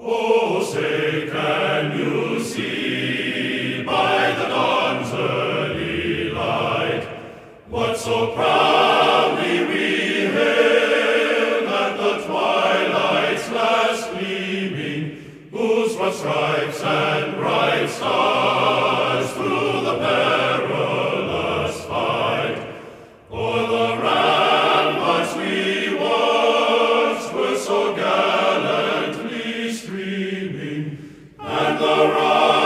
Oh, say, can you see by the dawn's early light what so proudly we hailed at the twilight's last gleaming, whose what stripes and the rock.